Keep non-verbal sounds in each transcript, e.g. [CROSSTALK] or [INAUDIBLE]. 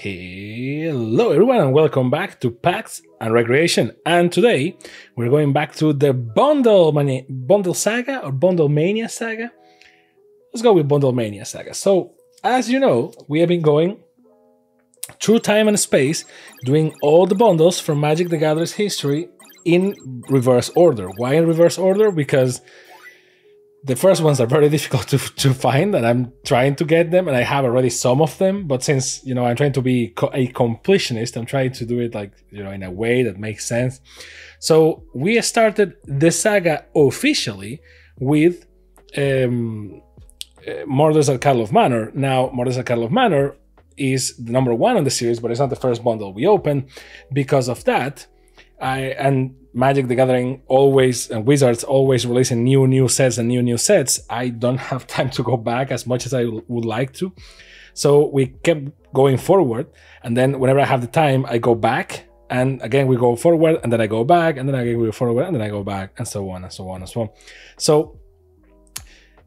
Hello everyone and welcome back to Packs and Recreation. And today we're going back to the Bundle Mania, Bundle Saga or Bundle Mania Saga. Let's go with Bundle Mania Saga. So, as you know, we have been going through time and space doing all the bundles from Magic the Gathering's history in reverse order. Why in reverse order? Because the first ones are very [LAUGHS] difficult to, to find and i'm trying to get them and i have already some of them but since you know i'm trying to be co- a completionist i'm trying to do it like you know in a way that makes sense so we started the saga officially with um uh, Murders at Karlov Manor. Now, Murders at Karlov Manor is the number one on the series, but it's not the first bundle we open. Because of that, I and Magic the Gathering always and Wizards always releasing new new sets and new new sets. I don't have [LAUGHS] time to go back as much as I would like to. So we kept going forward, and then whenever I have the time, I go back, and again we go forward, and then I go back, and then again we go forward, and then I go back, and so on and so on and so on. So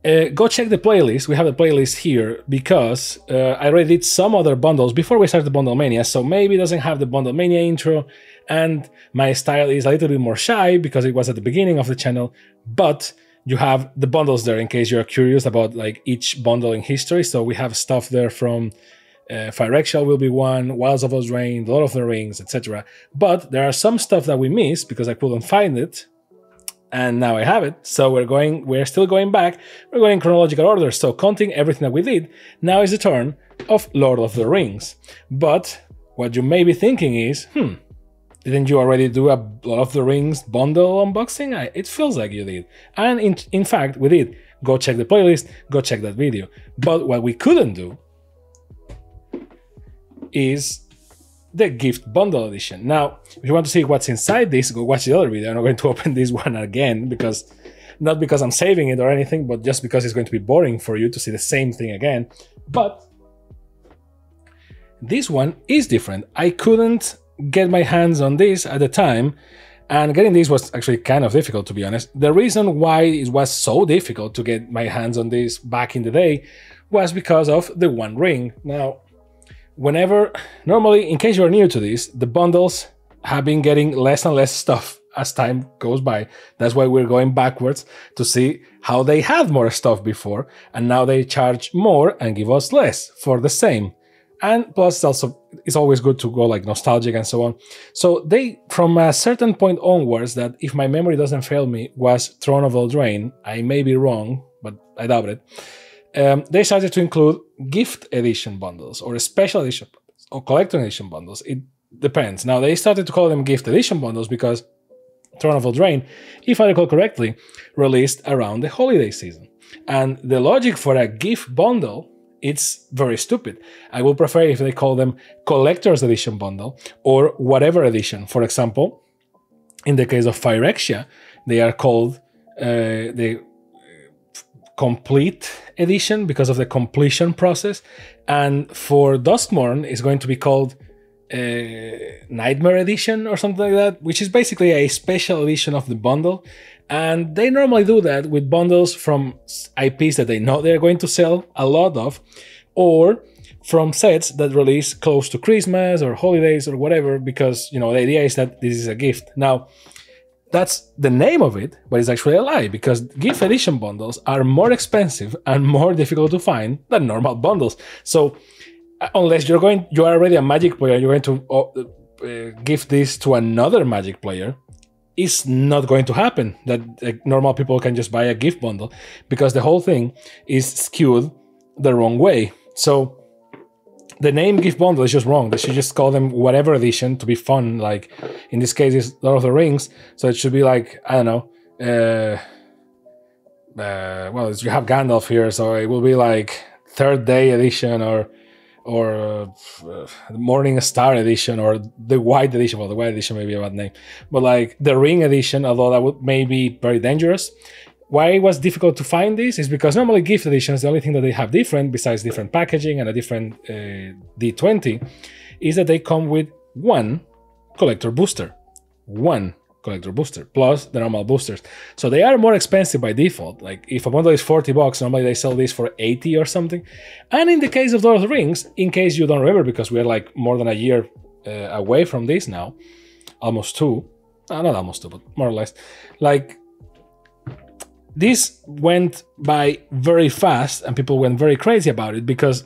uh, go check the playlist. We have a playlist here because uh, I already did some other bundles before we started the Bundle Mania. So maybe it doesn't have the Bundle Mania intro, and my style is a little bit more shy because it was at the beginning of the channel. But you have the bundles there in case you're curious about like each bundle in history. So we have stuff there from uh, Phyrexia will be one, Wilds of Eldraine, Lord of the Rings, etc. But there are some stuff that we missed because I couldn't find it and now I have it. So we're going, we're still going back. We're going in chronological order. So counting everything that we did, now is the turn of Lord of the Rings. But what you may be thinking is, hmm, didn't you already do a Lord of the Rings bundle unboxing? I, it feels like you did. And in, in fact, we did. Go check the playlist, go check that video. But what we couldn't do is the gift bundle edition. Now, if you want to see what's inside this, go watch the other video. I'm not going to [LAUGHS] open this one again because not because I'm saving it or anything, but just because it's going to be boring for you to see the same thing again. But this one is different. I couldn't get my hands on this at the time, and getting this was actually kind of difficult to be honest. The reason why it was so difficult to get my hands on this back in the day was because of the One Ring. Now, whenever normally in case you're new to this the bundles have been getting less and less stuff as time goes by that's why we're going backwards to see how they had more stuff before and now they charge more and give us less for the same and plus also it's always good to go like nostalgic and so on so they from a certain point onwards that if my memory doesn't fail me was throne of eldraine i may be wrong but i doubt it um, they started to include gift edition bundles or special edition or collector edition bundles. It depends. Now they started to call them gift edition bundles because Throne of Eldraine, if I recall correctly, released around the holiday season. And the logic for a gift bundle it's very stupid. I would prefer if they call them collector's edition bundle or whatever edition. For example, in the case of Phyrexia, they are called uh, the complete edition because of the completion process. And for Duskmourn, it's going to be called uh, Nightmare Edition or something like that, which is basically a special edition of the bundle. And they normally do that with bundles from IPs that they know they're going to sell a lot of, or from sets that release close to Christmas or holidays or whatever, because you know the idea is that this is a gift. Now, that's the name of it, but it's actually a lie because gift edition bundles are more expensive and more difficult to find than normal bundles. So, uh, unless you're going, you are already a Magic player, you're going to uh, uh, give this to another Magic player. It's not going to happen that normal people can just buy a gift bundle because the whole thing is skewed the wrong way. So, the name gift bundle is just wrong. They should just call them whatever edition to be fun. Like in this case, it's Lord of the Rings, so it should be like I don't know. Uh, uh, well, you have Gandalf here, so it will be like Third Day edition or or uh, Morning Star edition or the White edition. Well, the White edition may be a bad name, but like the Ring edition, although that would may be very dangerous why it was difficult to find this is because normally gift editions, the only thing that they have different, besides different packaging and a different uh, D20, is that they come with one collector booster. One. Collector booster plus the normal boosters. So they are more expensive by default. Like if a bundle is 40 bucks, normally they sell this for 80 or something. And in the case of the Rings, in case you don't remember, because we're like more than a year uh, away from this now, almost two, uh, not almost two, but more or less, like this went by very fast and people went very crazy about it because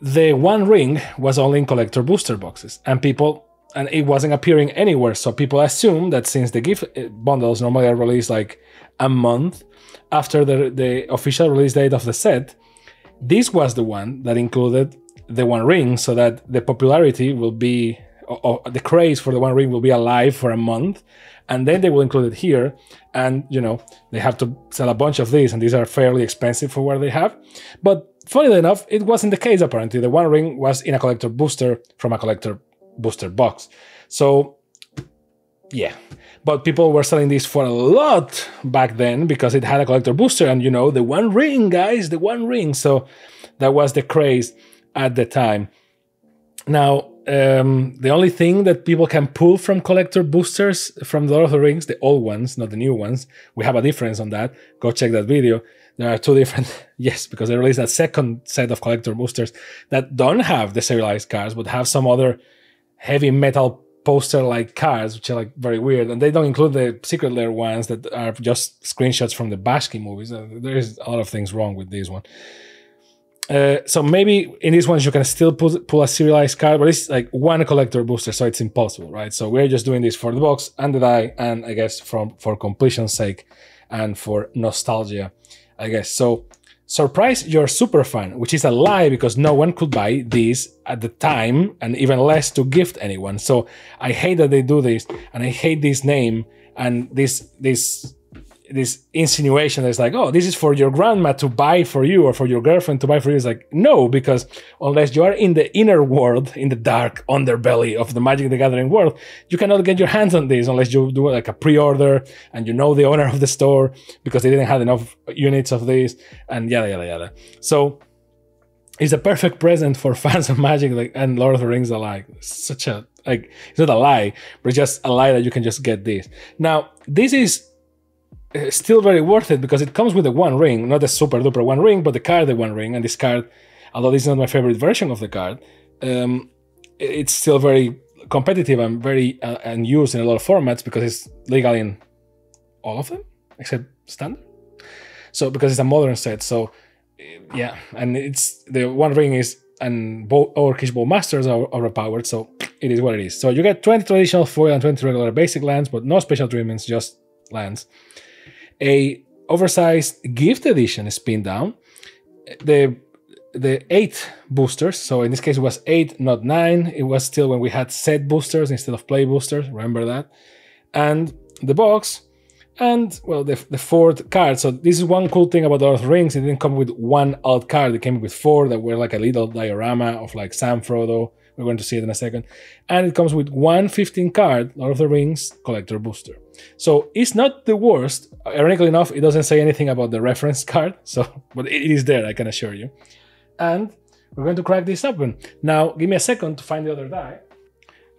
the one ring was only in collector booster boxes and people and it wasn't appearing anywhere. So people assume that since the gift uh, bundles normally are released like a month after the, the official release date of the set, this was the one that included the One Ring, so that the popularity will be, or, or the craze for the One Ring will be alive for a month, and then they will include it here. And you know they have to sell a bunch of these, and these are fairly expensive for what they have. But funnily enough, it wasn't the case. Apparently, the One Ring was in a collector booster from a collector booster box. So yeah, but people were selling this for a lot back then because it had a collector booster and you know the one ring guys the one ring so that was the craze at the time now um, the only thing that people can pull from collector boosters from the Lord of the Rings, the old ones, not the new ones, we have a difference on that. Go check that video. There are two different, [LAUGHS] yes, because they released a second set of collector boosters that don't have the serialized cards, but have some other heavy metal poster like cards, which are like very weird. And they don't include the Secret Lair ones that are just screenshots from the Bashki movies. Uh, there is a lot of things wrong with this one. Uh, so maybe in these ones you can still pull, pull a serialized card, but it's like one collector booster, so it's impossible, right? So we're just doing this for the box and the die, and I guess from for completion's sake and for nostalgia, I guess. So surprise your super fan, which is a lie because no one could buy these at the time and even less to gift anyone. So I hate that they do this and I hate this name and this this this insinuation that's like, oh, this is for your grandma to buy for you or for your girlfriend to buy for you. It's like, no, because unless you are in the inner world, in the dark underbelly of the Magic the Gathering world, you cannot get your hands on this unless you do like a pre-order and you know the owner of the store because they didn't have enough units of this and yada yada yada. So it's a perfect present for [LAUGHS] fans of Magic like, and Lord of the Rings alike. such a like it's not a lie, but it's just a lie that you can just get this. Now, this is still very worth it because it comes with the one ring, not the super duper one ring, but the card, the one ring. And this card, although this is not my favorite version of the card, um, it's still very competitive and very uh, and used in a lot of formats because it's legal in all of them except standard. So because it's a modern set, so yeah, and it's the one ring is and both Orcish Bowmasters are overpowered, so it is what it is. So you get 20 traditional foil and 20 regular basic lands, but no special treatments, just lands a oversized gift edition spin down. The the eight boosters. So in this case, it was eight, not nine. It was still when we had set boosters instead of play boosters. Remember that. And the box, and well, the, the fourth card. So this is one cool thing about the Rings. It didn't come with one alt card. It came with four that were like a little diorama of like Sam Frodo, we're going to see it in a second. And it comes with one 15 card Lord of the Rings collector booster. So it's not the worst. Ironically enough, it doesn't say anything about the reference [LAUGHS] card. So, but it is there, I can assure you. And we're going to crack this open. Now, give me a second to find the other die.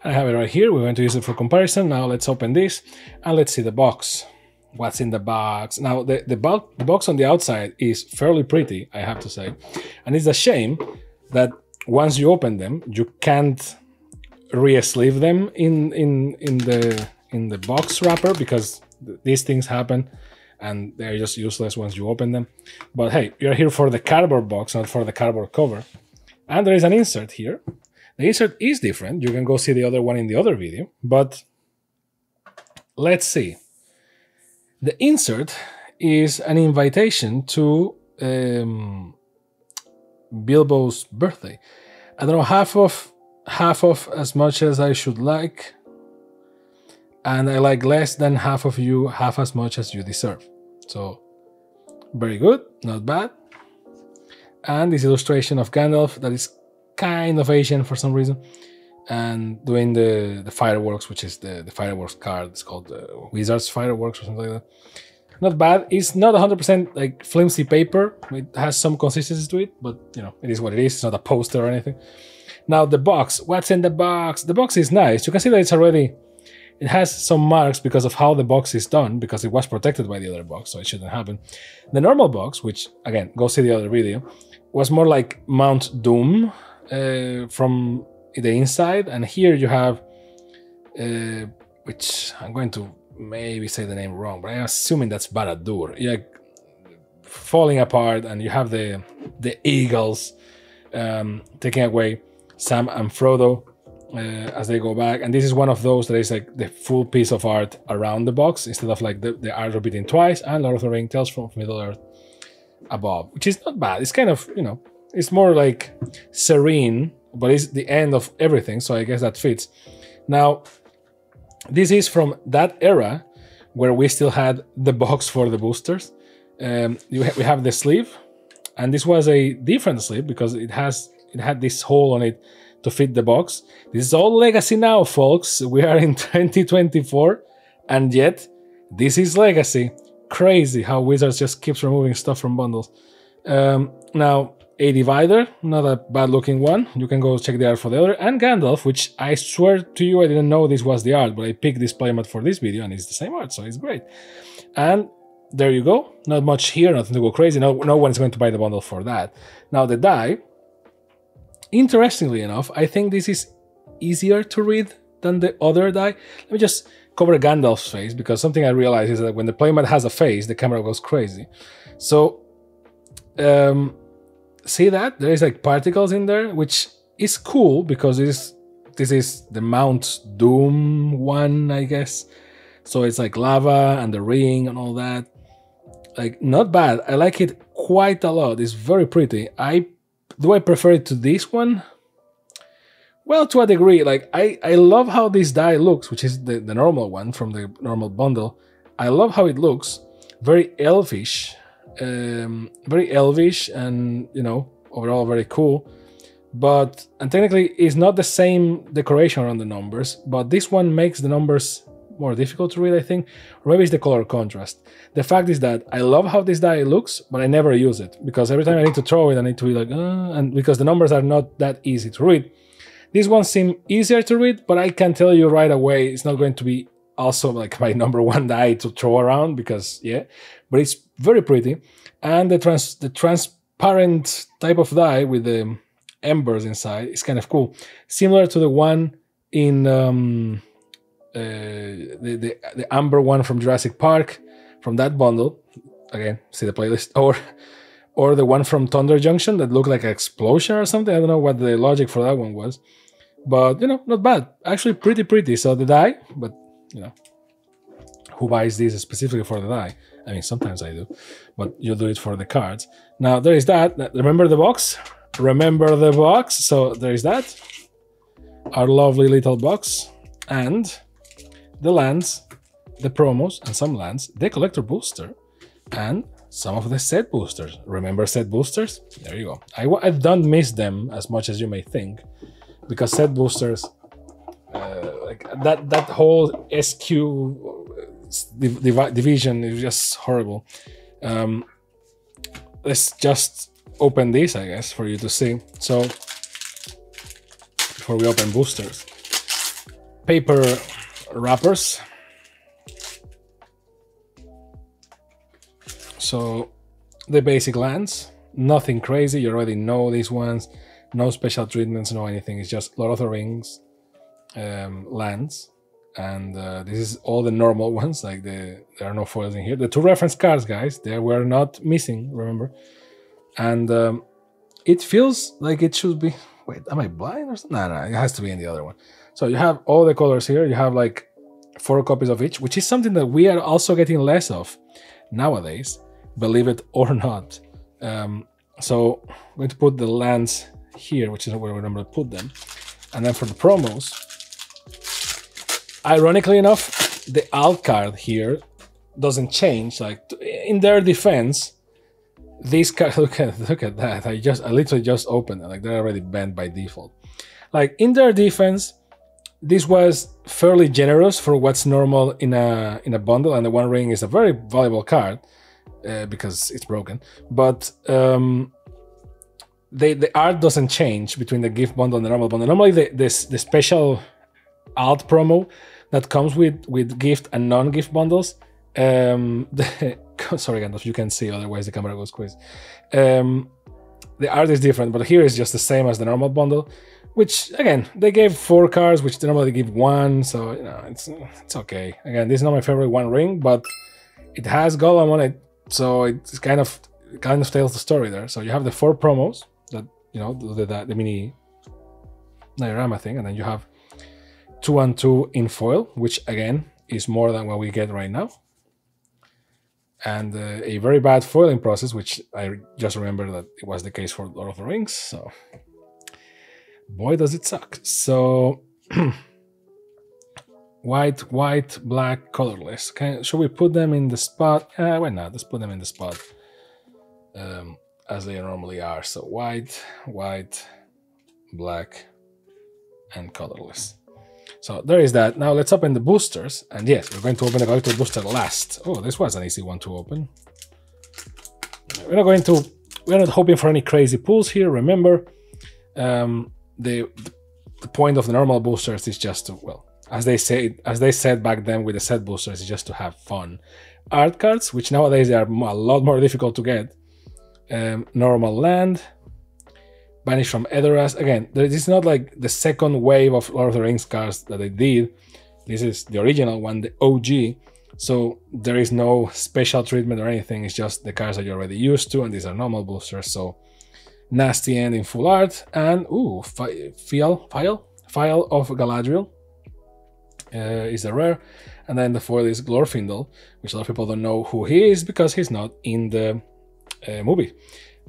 I have it right here. We're going to use it for comparison. Now let's open this and let's see the box. What's in the box? Now the, the, bo the box on the outside is fairly pretty, I have to say. And it's a shame that once you open them, you can't re-sleeve them in in in the in the box wrapper because th these things happen and they're just useless once you open them. But hey, you're here for the cardboard box, not for the cardboard cover. And there is an insert here. The insert is different. You can go see the other one in the other video, but let's see. The insert is an invitation to um, Bilbo's birthday. I don't know half of half of as much as I should like, and I like less than half of you, half as much as you deserve. So very good, not bad. And this illustration of Gandalf that is kind of Asian for some reason, and doing the the fireworks, which is the the fireworks card. It's called the Wizards Fireworks or something like that not bad. It's not 100% like flimsy paper. It has some consistency to it, but you know, it is what it is. It's not a poster or anything. Now the box. What's in the box? The box is nice. You can see that it's already It has some marks because of how the box is done, because it was protected by the other box, so it shouldn't happen. The normal box, which again, go see the other video, was more like Mount Doom uh, from the inside, and here you have, uh, which I'm going to maybe say the name wrong, but I'm assuming that's Barad-dûr. Yeah, falling apart, and you have the the eagles um, taking away Sam and Frodo uh, as they go back. And this is one of those that is like the full piece of art around the box instead of like the, the art repeating twice and Lord of the Rings Tales from Middle Earth above, which is not bad. It's kind of, you know, it's more like serene, but it's the end of everything. So I guess that fits. Now, this is from that era where we still had the box for the boosters. Um, ha we have the sleeve, and this was a different sleeve because it has it had this hole on it to fit the box. This is all legacy now, folks. [LAUGHS] We are in 2024, and yet this is legacy. Crazy how Wizards just keeps removing stuff from bundles. Um, now, a divider, not a bad looking one. You can go check the art for the other. And Gandalf, which I swear to you, I didn't know this was the art, but I picked this playmat for this video and it's the same art, so it's great. And there you go. Not much here, nothing to go crazy. No, no one's going to buy the bundle for that. Now, the die, interestingly enough, I think this is easier to read than the other die. Let me just cover Gandalf's face because something I realized is that when the playmat has a face, the camera goes crazy. So, um, see that there is like particles in there, which is cool because this this is the Mount Doom one, I guess. So it's like lava and the ring and all that. Like not bad. I like it quite a lot. It's very pretty. I do I prefer it to this one? Well, to a degree. Like I I love how this die looks, which is the, the normal one from the normal bundle. I love how it looks. Very elvish um, very elvish and you know overall very cool. But and technically it's not the same decoration around the numbers but this one makes the numbers more difficult to read i think. Maybe it's the color contrast. The fact is that i love how this die looks but i never use it because every time i need to throw it i need to be like uh, and because the numbers are not that easy to read. These ones seem easier to read but i can tell you right away it's not going to be also like my [LAUGHS] number one die to throw around because yeah. But it's very pretty. And the trans the transparent type of die with the embers inside is kind of cool. Similar to the one in um, uh, the, the the amber one from Jurassic Park from that bundle. Again see the playlist. [LAUGHS] Or or the one from Thunder Junction that looked like an explosion or something. I don't know what the logic for that one was. But you know not bad. Actually pretty pretty. So the die but you know, who buys this specifically for the die? I mean, sometimes I do, but you do it for the cards. Now there is that. Remember the box? Remember the box? So there is that. Our lovely little box and the lands, the promos, and some lands, the collector booster, and some of the set boosters. Remember set boosters? There you go. I, I don't miss them as much as you may think, because set boosters uh, like that that whole SQ div division is just horrible. Um, let's just open this, I guess, for you to see. So before we open boosters, paper wrappers. So the basic lands, nothing crazy. You already know these ones. No special treatments, no anything. It's just Lord of the Rings, um, lands, and uh, this is all the normal [LAUGHS] ones. Like the there are no foils in here. The two reference cards, guys, they were not missing. Remember, and um, it feels like it should be. Wait, am I blind or something? No, no, it has to be in the other one. So you have all the colors here. You have like four copies of each, which is something that we are also getting less of nowadays, believe it [LAUGHS] or not. Um, so I'm going to put the lands here, which is where we're going to put them. And then for the promos, ironically enough, the alt card here doesn't change. Like in their defense, these cards [LAUGHS] look at look at that. I just I literally just opened it. Like they're already banned by default. Like in their defense, this was fairly generous for what's normal in a in a bundle, and the One Ring is a very valuable card uh, because it's broken. But um, the art doesn't change between the gift bundle and the normal bundle. Normally, the this the special alt promo that comes with with gift and non-gift bundles. Um, [LAUGHS] sorry, Gandalf, you can see, otherwise the camera goes crazy. Um, the art is different, but here is just the same as the normal bundle. Which again, they gave four cards, which they normally give one, so you know it's it's okay. Again, this is not my favorite One Ring, but it has Gollum on it, so it's kind of kind of tells the story there. So you have the four promos that you know the the, the mini diorama thing, and then you have two and two in foil, which again is more than what we get right now. And uh, a very bad foiling process, which I just remember that it was the case for Lord of the Rings. So, boy, does it suck. So, [CLEARS THROAT] white, white, black, colorless. Can, should we put them in the spot? Uh, why not? Let's put them in the spot um, as they normally are. So, white, white, black, and colorless. So there is that. Now let's open the boosters. And yes, we're going to open the collector booster last. Oh, this was an easy one to open. We're not going to, we're not hoping for any crazy pulls here. Remember, um, the, the point of the normal boosters is just to, well, as they say, as they said back then with the set boosters, is just to have fun. Art cards, which nowadays are a lot more difficult to get. Um, normal land, Banish from Edoras. Again, this is not like the second wave of Lord of the Rings cards that they did. This is the original one, the OG. So there is no special treatment or anything. It's just the cards that you're already used to, and these are normal boosters. So nasty end in full art, and ooh, Phial, Phial, Phial of Galadriel uh, is a rare, and then the foil is Glorfindel, which a lot of people don't know who he is because he's not in the uh, movie.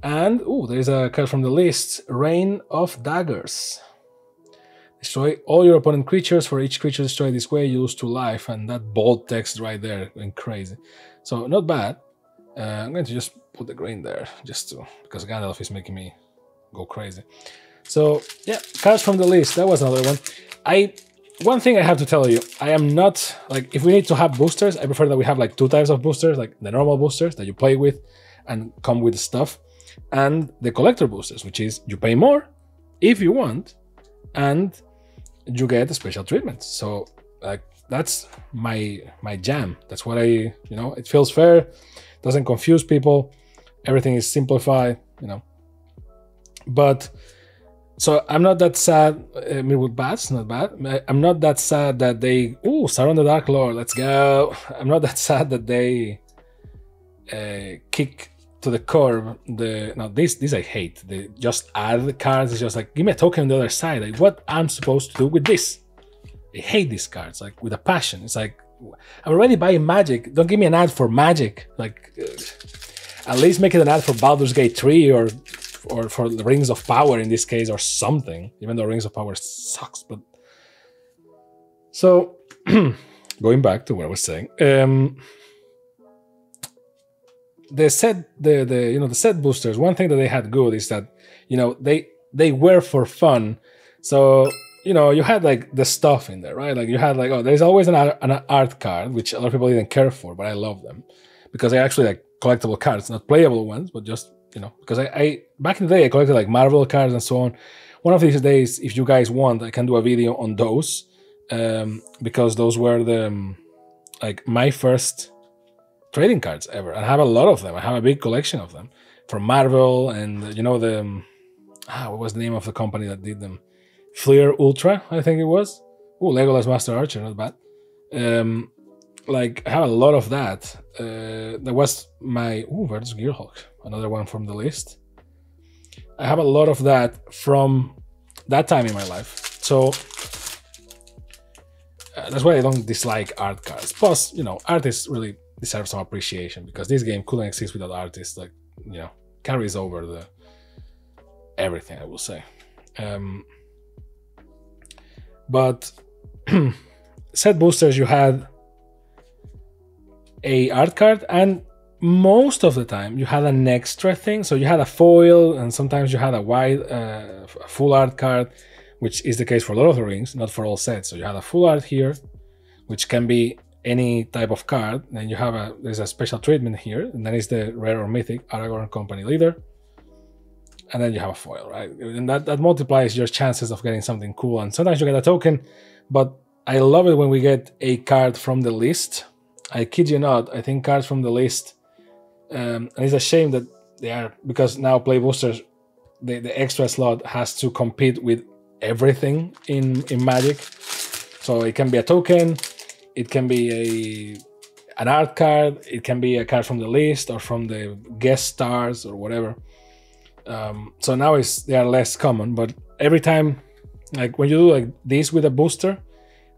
And, oh, there's a card from the list Rain of Daggers. Destroy all your opponent creatures. For each creature destroyed this way, you lose two life. And that bold text right there, going crazy. So, not bad. Uh, I'm going to just put the green there, just to, because Gandalf is making me go crazy. So, yeah, cards from the list. That was another one. I one thing I have to tell you, I am not like if we need to have boosters, I prefer that we have like two types of boosters, like the normal boosters that you play with and come with stuff and the collector boosters, which is you pay more if you want, and you get a special treatment. So like that's my my jam. That's what I you know. It feels fair, doesn't confuse people. Everything is simplified, you know. But so I'm not that sad. I mean, with bats, not bad. I'm not that sad that they. Oh, Sauron the Dark Lord, let's go. I'm not that [LAUGHS] sad that they uh, kick to the curve the now this this I hate. The just add the cards it's just like give me a token on the other side. Like what I'm supposed to do with this? I hate these cards like with a passion. It's like I'm already buying magic. Don't give me an ad for magic. Like uh, at least make it an ad for Baldur's Gate 3 or or for the Rings of Power in this case or something even though Rings of Power sucks but so [CLEARS THROAT] going back to what I was saying um the set the the you know the set boosters one thing that they had good is that you know they they were for fun. So you know you had like the stuff in there right? Like you had like oh there's always an, an art card which a lot of people didn't care for but i love them. Because they actually like collectible cards not playable ones but just you know because I, I back in the day i collected like marvel cards and so on. One of these days if you guys want i can do a video on those um, because those were the um, like my first trading cards ever, I have a lot of them. I have a big collection of them from Marvel, and you know the ah, what was the name of the company that did them? Fleer Ultra, I think it was. Oh, Legolas Master Archer, not bad. Um, like I have a lot of that. Uh, that was my oh, where's Gearhulk? Another one from the list. I have a lot of that from that time in my life. So uh, that's why I don't dislike art cards. Plus, you know, art is really deserves some appreciation because this game couldn't exist without artists. Like you know, carries over the everything. I will say. Um, but [CLEARS THROAT] set boosters, you had a art card, and most of the time you had an extra thing. So you had a foil, and sometimes you had a wide, uh, full art card, which is the case for Lord of the Rings, not for all sets. So you had a full art here, which can be any type of card, then you have a there's a special treatment here, and that is the rare or mythic Aragorn Company Leader. And then you have a foil, right? And that, that multiplies your chances of getting something cool. And sometimes you get a token, but I love it when we get a card from the list. I kid you not, I think cards from the list, um, and it's a shame that they are because now play boosters, the, the extra slot has to compete with everything in in Magic. So it can be a token, it can be a an art card, it can be a card from the list or from the guest stars or whatever. Um, so now it's they are less common, but every time, like when you do like this with a booster,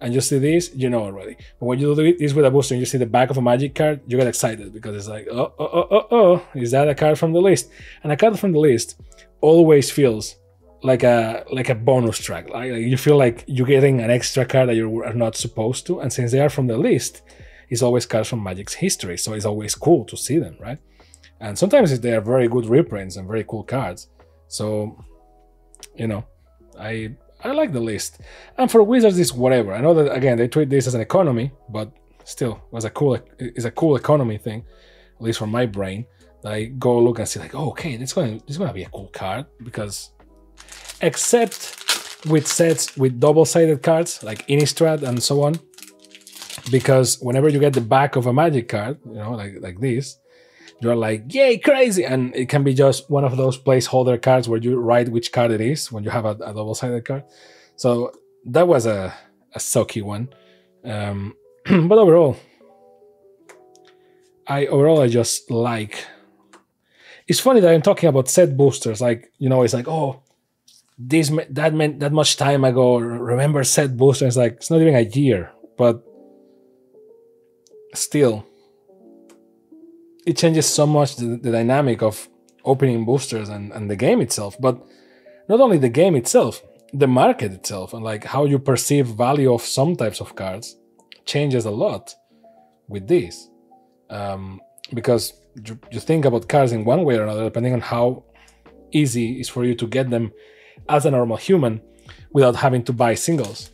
and you see this, you know already. But when you do this with a booster and you see the back of a magic card, you get excited because it's like, oh, oh, oh, oh, oh, is that a card from the list? And a card from the list always feels like a like a bonus track. Like, you feel like you're getting an extra card that you are not supposed to. And since they are from the list, it's always cards from Magic's history, so it's always cool to see them, right? And sometimes they are very good reprints and very cool cards. So, you know, I I like the list. And for Wizards, it's whatever. I know that again they treat this as an economy, but still was a cool is a cool economy thing, at least for my brain. I go look and see like, oh, okay, this going this gonna be a cool card because, except with sets with double-sided cards like Innistrad and so on, because whenever you get the back of a Magic card, you know, like like this, you're like, yay, crazy. And it can be just one of those placeholder cards where you write which card it is when you have a, a double sided card. So that was a, a sucky one. Um, [CLEARS THROAT] but overall, I overall I just like. It's funny that I'm talking about set boosters. Like you know, it's like oh, this that meant that much time ago. Remember set boosters? Like it's not even a year, but still, it changes so much the, the dynamic of opening boosters and, and the game itself. But not only the game itself, the market itself and like how you perceive value of some types of cards changes a lot with this. Um, because you, you think about cards in one way or another, depending on how easy it is for you to get them as a normal human without having to buy singles.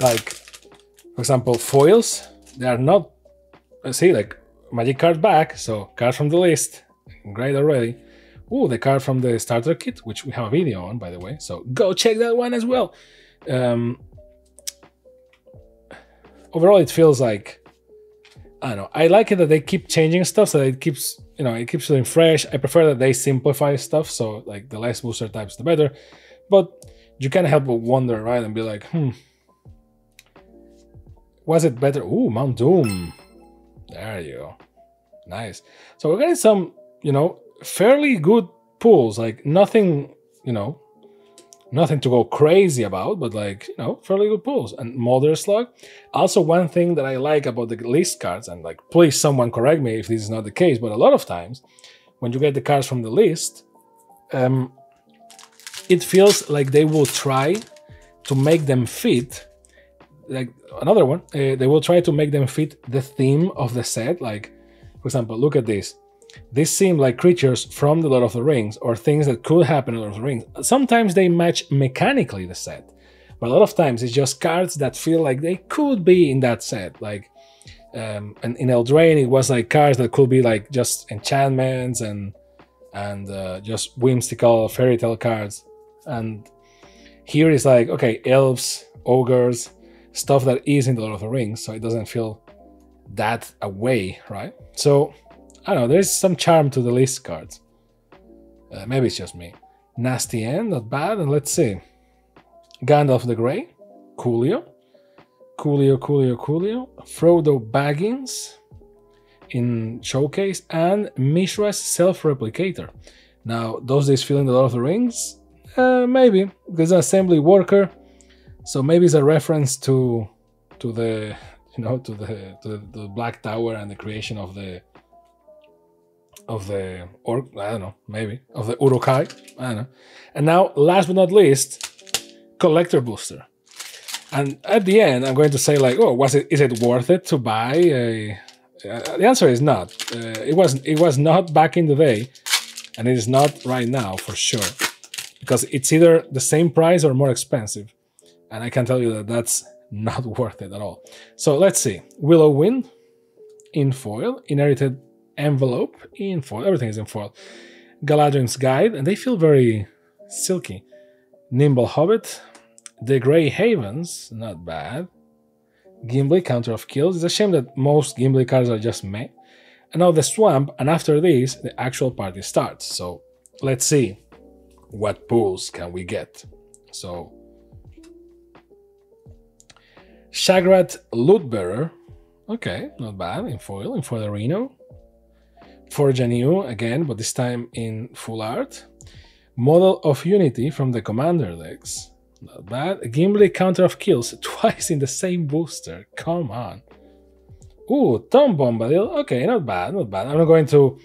Like, for example, foils, they are not, see, like magic card back, so card from the list. Great already. Ooh, the card from the starter kit, which we have a video on, by the way. So go check that one as well. Um, overall, it feels like I don't know. I like it that they keep changing stuff, so it keeps you know it keeps feeling fresh. I prefer that they simplify stuff, so like the less booster types, the better. But you can't help but wonder, right, and be like, hmm, was it better? Ooh, Mount Doom. There you go. Nice. So we're getting some, you know, fairly good pulls. Like nothing, you know, nothing to go crazy about, but like, you know, fairly good pulls. And Molder Slug. Also, one thing that I like about the list cards, and like, please someone correct me if this is not the case, but a lot of times when you get the cards from the list, um, it feels like they will try to make them fit like another one, uh, they will try to make them fit the theme of the set. Like, for example, look at this. These seem like creatures from the Lord of the Rings or things that could happen in the Lord of the Rings. Sometimes they match mechanically the set, but a lot of times it's just cards that feel like they could be in that set. Like, um, and in Eldraine, it was like cards that could be like just enchantments and and uh, just whimsical fairy tale cards. And here is like okay, elves, ogres, stuff that is in the Lord of the Rings, so it doesn't feel that away, right? So I don't know. There's some charm to the list cards. Uh, maybe it's just me. Nasty End, not bad. And let's see. Gandalf the Grey, Coolio, Coolio, Coolio, Coolio, Frodo Baggins in Showcase, and Mishra's Self Replicator. Now, does this feel in the Lord of the Rings? Uh, maybe. There's an assembly worker so maybe it's a reference to to the you know to the to the, the Black Tower and the creation of the of the or I don't know maybe of the Uruk-hai I don't know. And now last but not least, collector booster. And at the end, I'm going to say like, oh, was it is it worth it to buy a? Uh, the answer is not. Uh, it was it was not back in the day, and it is not right now for sure, because it's either the same price or more expensive. And I can tell you that that's not [LAUGHS] worth it at all. So let's see. Willow Wind in foil, Inherited Envelope in foil, everything is in foil. Galadriel's Guide, and they feel very silky. Nimble Hobbit, The Grey Havens, not bad. Gimli, Counter of Kills. It's a shame that most Gimli cards are just meh. And now the Swamp, and after this, the actual party starts. So let's see what pools can we get. So Shagrat Lootbearer. Okay, not bad. In foil, in foil Reno. Forge anew again, but this time in full art. Model of Unity from the Commander decks. Not bad. Gimli counter of kills [LAUGHS] twice in the same booster. Come on. Ooh, Tom Bombadil. Okay, not bad, not bad. I'm not going to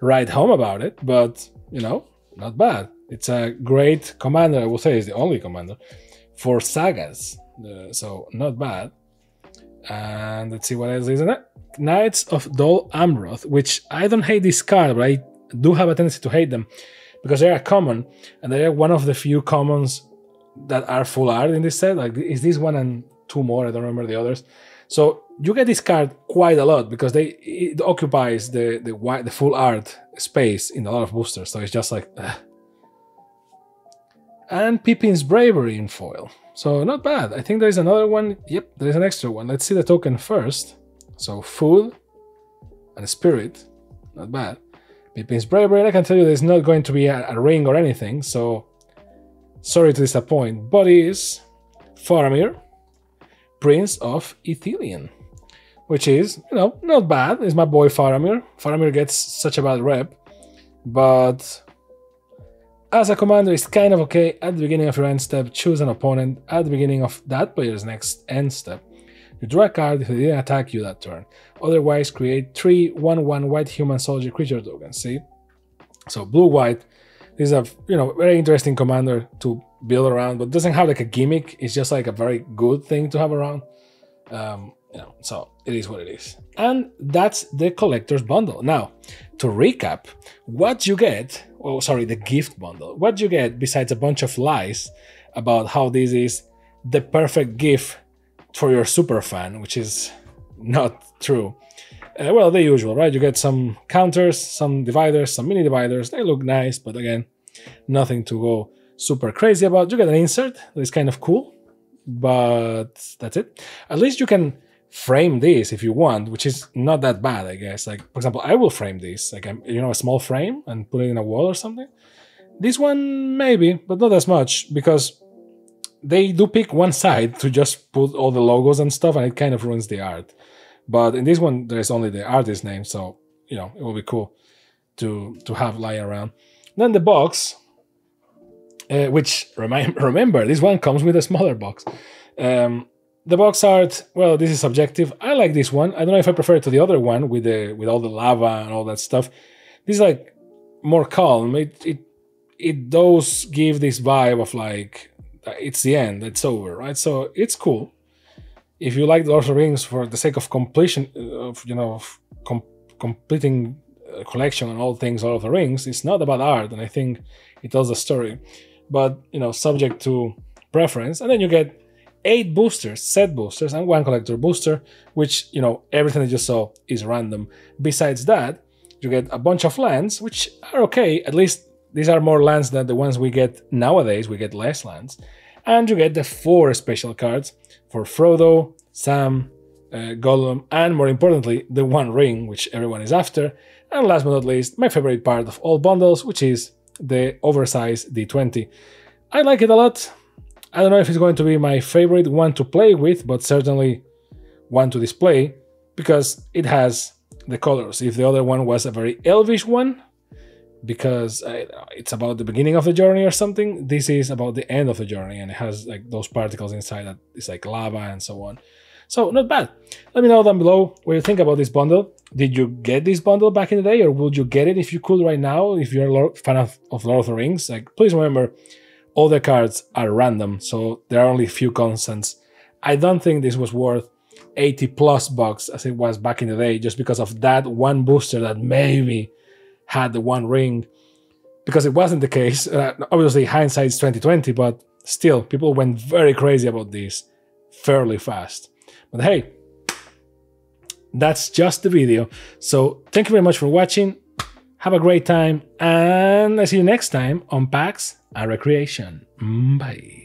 write home about it, but you know, not bad. It's a great commander. I will say it's the only commander for sagas. Uh, so not bad. And let's see what else is in it. Knights of Dol Amroth, which I don't hate this card, but I do have a tendency to hate them because they are common and they are one of the few commons that are full art in this set. Like is this one and two more? I don't remember the others. So you get this card quite a lot because they it occupies the the the full art space in a lot of boosters. So it's just like. Ugh. And Pippin's Bravery in foil. So not bad. I think there's another one. Yep, there's an extra one. Let's see the token first. So food and spirit. Not bad. Pippin's Bravery. I can tell you there's not going to be a, a ring or anything. So sorry to disappoint. But is Faramir, Prince of Ithilien. Which is, you know, not bad. It's my boy Faramir. Faramir gets such a bad rep. But as a commander, it's kind of okay at the beginning of your end step, choose an opponent at the beginning of that player's next end step. You draw a card if they didn't attack you that turn. Otherwise, create three 1 1 white human soldier creature tokens. See? So, blue white this is a you know very interesting commander to build around, but doesn't have like a gimmick. It's just like a very good thing to have around. Um, you know, so it is what it is. And that's the collector's bundle. Now, to recap, what you get, oh sorry, the gift bundle. What do you get besides a bunch of lies about how this is the perfect gift for your super fan, which is not true. Uh, well, the usual, right? You get some counters, some dividers, some mini dividers. They look nice, but again, nothing to go super crazy about. You get an insert that is kind of cool, but that's it. At least you can frame this if you want, which is not that bad, I guess. Like, for example, I will frame this, like, you know, a small frame and put it in a wall or something. This one, maybe, but not as much because they do pick one side to just put all the logos and stuff, and it kind of ruins the art. But in this one, there's only the artist name, so you know it will be cool to to have lying around. Then the box, uh, which [LAUGHS] remember this one comes with a smaller box. Um, the box art, well, this is subjective. I like this one. I don't know if I prefer it to the other one with the with all the lava and all that stuff. This is like more calm. It it it does give this vibe of like it's the end, it's over, right? So it's cool. If you like the Lord of the Rings for the sake of completion, uh, of you know, of com- completing a collection and all things Lord of the Rings, it's not about art, and I think it tells the story. But you know, subject to preference, and then you get eight boosters, set boosters, and one collector booster, which, you know, everything I just saw is random. Besides that, you get a bunch of lands, which are okay, at least these are more lands than the ones we get nowadays, we get less lands. And you get the four special cards for Frodo, Sam, uh, Gollum, and more importantly, the One Ring, which everyone is after. And last but not least, my favorite part of all bundles, which is the oversized D20. I like it a lot. I don't know if it's going to be my favorite one to play with, but certainly one to display because it has the colors. If the other one was a very elvish one, because it's about the beginning of the journey or something, this is about the end of the journey and it has like those particles inside that is like lava and so on. So not bad. Let me know down below what you think about this bundle. Did you get this bundle back in the day or would you get it if you could right now if you're a fan of, of Lord of the Rings? Like please remember all the cards are random, so there are only a few constants. I don't think this was worth 80 plus bucks as it was back in the day, just because of that one booster that maybe had the one ring. Because it wasn't the case. Uh, obviously, hindsight's 2020, but still, people went very crazy about this fairly fast. But hey, that's just the video. So thank you very much for watching. Have a great time, and I see you next time on Packs and Recreation. Bye.